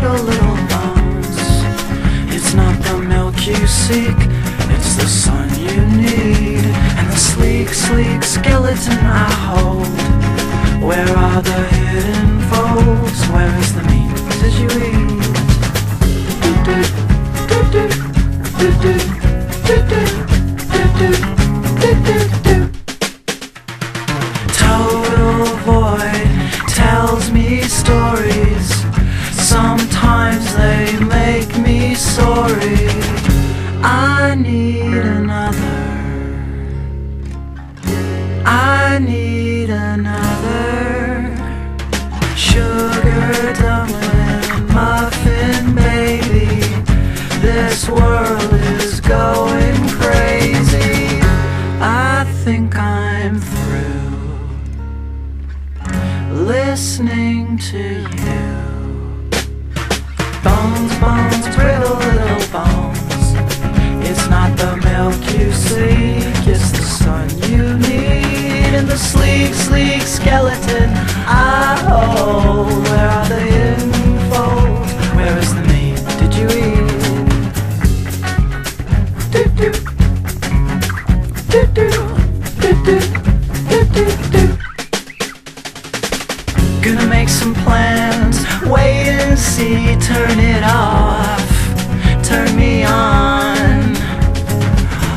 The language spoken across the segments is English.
brittle little bones. It's not the milk you seek, it's the sun you need. And the sleek, sleek skeleton I hold. Where are the hidden folds? Where is the meat? Did you eat? Do do do do do do. This world is going crazy. I think I'm through listening to you. Bones, bones, brittle little bones. It's not the milk you seek, it's the sun you need. And the sleek, sleek skeleton I hold. Gonna make some plans, wait and see, turn it off, turn me on.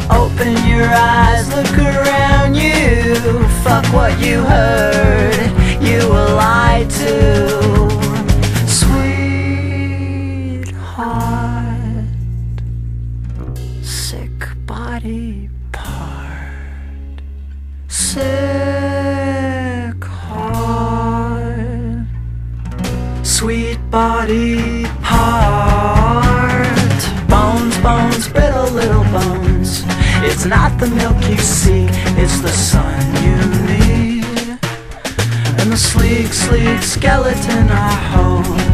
Open your eyes, look around you, fuck what you heard, you were lied to. Sweetheart, sick body sick heart sweet body heart. Bones, bones, brittle little bones. It's not the milk you seek, it's the sun you need. And the sleek, sleek skeleton I hold.